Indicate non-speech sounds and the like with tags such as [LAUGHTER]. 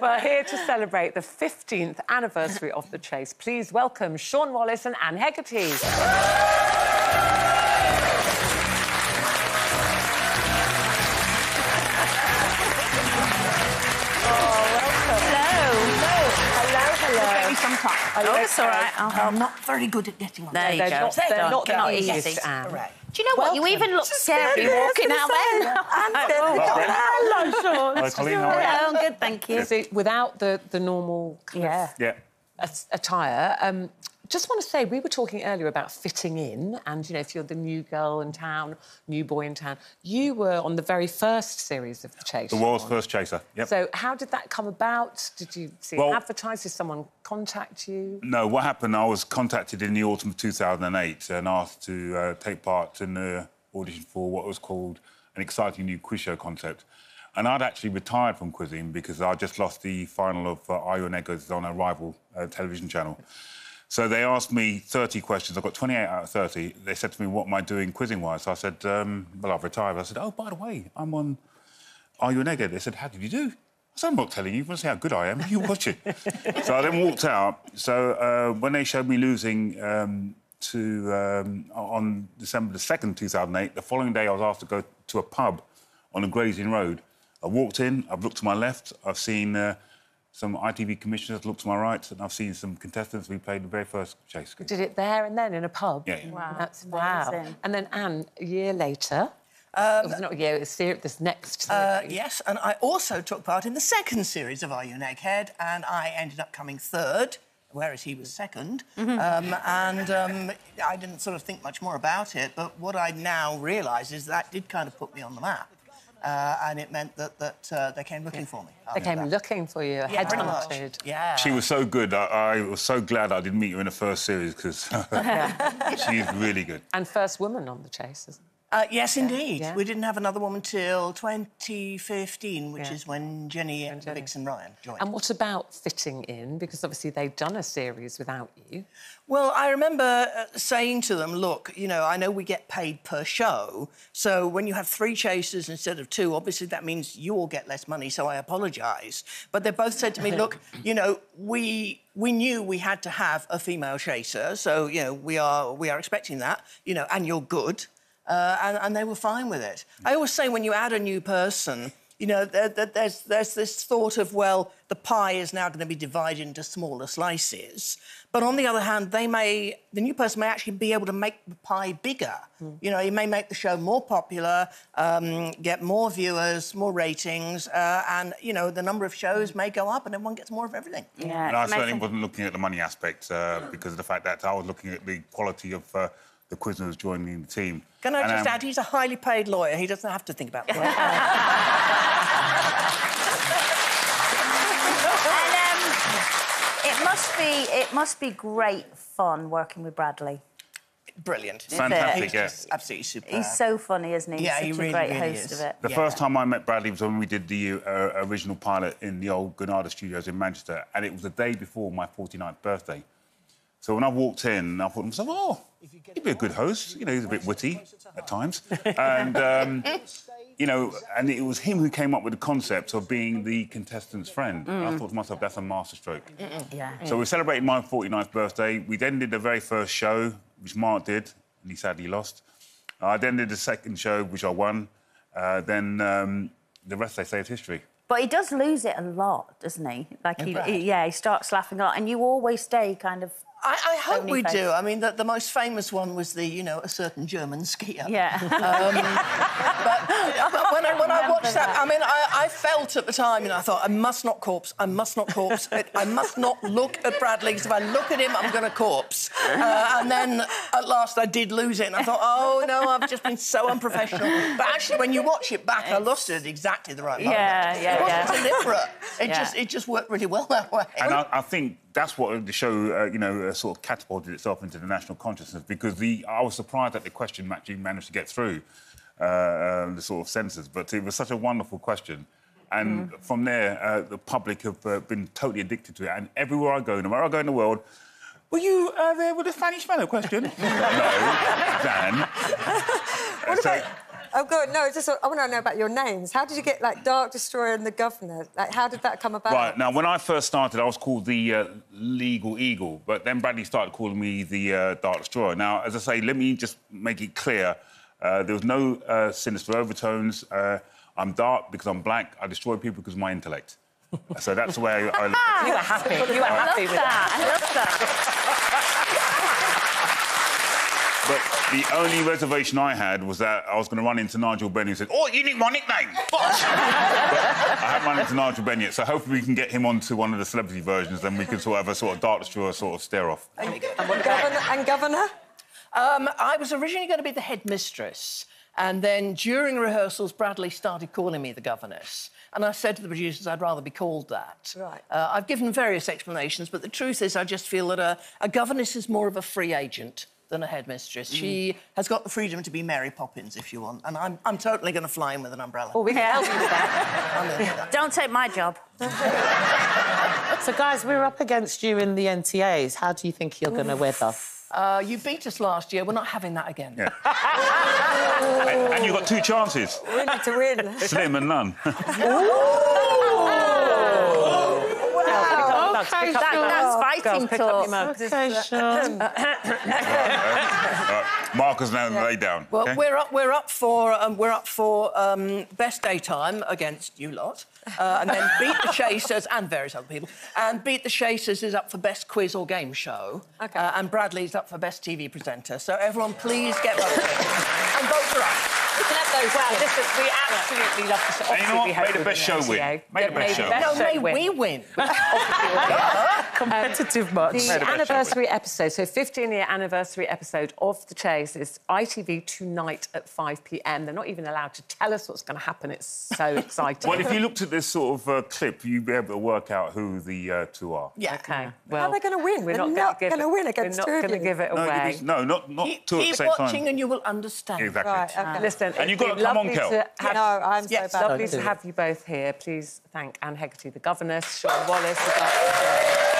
well, here to celebrate the 15th anniversary of The Chase, please welcome Shaun Wallace and Anne Hegerty. some time. Oh, that's all right. I'll... I'm not very good at getting on. There you they're go. Not, they're not, not the easiest, easy. Anne. Right. Do you know what? You even look scary walking out there. [LAUGHS] Oh, hello, Shaun. Hi, Coleen. How are you? Hello, I'm good, thank you. So, without the, the normal kind Yeah. of Yeah. at- attire. Um, just want to say, we were talking earlier about fitting in, and you know, if you're the new girl in town, new boy in town, you were on the very first series of the Chase. The world's first chaser. Yep. So, how did that come about? Did you see Well- advertised? Did someone contact you? No, what happened, I was contacted in the autumn of 2008 and asked to uh, take part in the audition for what was called an exciting new quiz show concept. And I'd actually retired from quizzing because I just lost the final of uh, Are You an Egghead on a rival uh, television channel. So they asked me 30 questions. I got 28 out of 30. They said to me, what am I doing quizzing-wise? So I said, um, well, I've retired. I said, oh, by the way, I'm on Are You an Egghead? They said, how did you do? I said, I'm not telling you. You want to see how good I am? You watch it. so I then walked out. So uh, when they showed me losing um, to um, on December the 2nd, 2008, the following day I was asked to go to a pub on a Gray's Inn Road. I walked in, I've looked to my left, I've seen uh, some ITV commissioners look to my right, and I've seen some contestants. We played the very first chase. Did it there and then in a pub? Yeah, yeah. Wow, That's amazing. wow. And then Anne, a year later. it was not a year. It was this next. Uh, series. yes, and I also took part in the second series of Are You an Egghead, and I ended up coming third, whereas he was 2nd Um, and um, I didn't sort of think much more about it, but what I now realise is that did kind of put me on the map. Uh, and it meant that, that uh, they came looking for me. They came that. looking for you, Yeah, headhunted. Yeah. She was so good. I, I was so glad I didn't meet her in the first series because [LAUGHS] [LAUGHS] she's really good. And first woman on the chase. Isn't Uh, yes, indeed. yeah. We didn't have another woman till 2015, which Yeah. is when Jenny and. Vixen Ryan joined. And what about fitting in? Because obviously they've done a series without you. Well, I remember uh, saying to them, look, you know, I know we get paid per show, so when you have three chasers instead of two, obviously that means you all get less money, so I apologise. But they both said to me, look, [LAUGHS] you know, we we knew we had to have a female chaser, so you know, we are we are expecting that, you know, and you're good. Uh, and, and they were fine with it. I always say when you add a new person, you know, there, there, there's, there's this thought of, well, the pie is now going to be divided into smaller slices. But on the other hand, they may, the new person may actually be able to make the pie bigger. You know, he may make the show more popular, um, get more viewers, more ratings, uh, and, you know, the number of shows may go up and everyone gets more of everything. Yeah, And I certainly amazing. wasn't looking at the money aspect uh, because of the fact that I was looking at the quality of uh, the quizzers joining the team. Can I And, just um, add, he's a highly paid lawyer. He doesn't have to think about that. [LAUGHS] And um, it must be it must be great fun working with Bradley. Brilliant. Fantastic, He's yeah. absolutely superb. He's so funny, isn't he? Yeah, He's he such really, a great really host is. of it. The Yeah. first time I met Bradley was when we did the uh, original pilot in the old Granada studios in Manchester, and it was the day before my 49th birthday. So when I walked in, I thought to myself, oh, he'd be a good host. You know, he's a bit witty at times. And, um, you know, and it was him who came up with the concept of being the contestant's friend. And I thought to myself, that's a masterstroke. Yeah. So we celebrated my 49th birthday. We then did the very first show, which Mark did, and he sadly lost. I then did the second show, which I won. Uh, then um, the rest, they say, is history. But he does lose it a lot, doesn't he? Like he, he- yeah, he starts laughing a lot, and you always stay kind of. I, I hope Stony we face. do. I mean, the, the most famous one was the, you know, a certain German skier. Yeah. But when I, when I watched that, I mean, I, I felt at the time, you know, I thought, I must not corpse, I must not corpse, I, I must not look at Bradley, 'cause if I look at him, I'm going to corpse. Uh, and then at last I did lose it, and I thought, oh, no, I've just been so unprofessional. But actually, when you watch it back, I lost it at exactly the right moment. Yeah, yeah, It wasn't yeah. deliberate. It, Yeah. just, it just worked really well that way. And I, I think that's what the show, uh, you know, uh, sort of catapulted itself into the national consciousness because the I was surprised that the question actually managed to get through uh, uh, the sort of censors, but it was such a wonderful question. And from there, uh, the public have uh, been totally addicted to it. And everywhere I go, no matter where I go in the world, were you uh, there with the Spanish fellow question? [LAUGHS] no, Dan. Uh, so, Oh, good. No, it's just I want to know about your names. How did you get like Dark Destroyer and the Governor? Like, how did that come about? Right, now, when I first started, I was called the uh, Legal Eagle, but then Bradley started calling me the uh, Dark Destroyer. Now, as I say, let me just make it clear uh, there was no uh, sinister overtones. Uh, I'm dark because I'm black. I destroy people because of my intellect. so that's the way I, I look at [LAUGHS] it. You were happy. [LAUGHS] You were happy with that. that. I love that. [LAUGHS] But the only reservation I had was that I was going to run into Nigel Benn who said, Oh, you need my nickname! Bosh! [LAUGHS] but I haven't run into Nigel Benn yet, so hopefully we can get him onto one of the celebrity versions, then we can sort of have a sort of Dark Destroyer sort of stare off. and, governor, and Governor? Um, I was originally going to be the headmistress, and then during rehearsals, Bradley started calling me the governess. And I said to the producers, I'd rather be called that. Right. Uh, I've given various explanations, but the truth is, I just feel that a, a governess is more of a free agent than a headmistress. She has got the freedom to be Mary Poppins, if you want, and I'm, I'm totally going to fly in with an umbrella. Oh, we can help you with that. [LAUGHS] Do that. Don't take my job. So, guys, we're up against you in the NTAs. How do you think you're going to weather? Uh, you beat us last year. We're not having that again. Yeah. [LAUGHS] and, and you've got two chances We need to win. slim and none. [LAUGHS] Okay, That, that's fighting Girls, pick up your mugs. Okay, Shaun. [LAUGHS] Uh, Marcus, now lay down. Well, okay? we're up. We're up for. Um, we're up for um, best daytime against you lot, uh, and then beat the Chasers and various other people. And beat the Chasers is up for best quiz or game show. OK. Uh, and Bradley's up for best TV presenter. So everyone, please get voting and vote for us. We can have those. Well, we absolutely love the show. And you know what? hope May the we best win show win. NTA. May the best show No, may we win. [LAUGHS] Competitive much. The anniversary episode, so 15 year anniversary episode of The Chase is ITV tonight at 5 pm. They're not even allowed to tell us what's going to happen. It's so [LAUGHS] exciting. Well, if you looked at this sort of uh, clip, you'd be able to work out who the uh, two are. Yeah. Okay. Well, How are they going to win? We're They're not, not going to win against We're not going to give it away. give me- no, not not Keep, two at the same time. keep watching and you will understand. Exactly. Right, okay. Listen, And you've got to come on, lovely Kel. to have No, I'm Yes, so bad. Lovely to have you both here. Please thank Anne Hegerty, the governess, Shaun Wallace, the Dark Destroyer.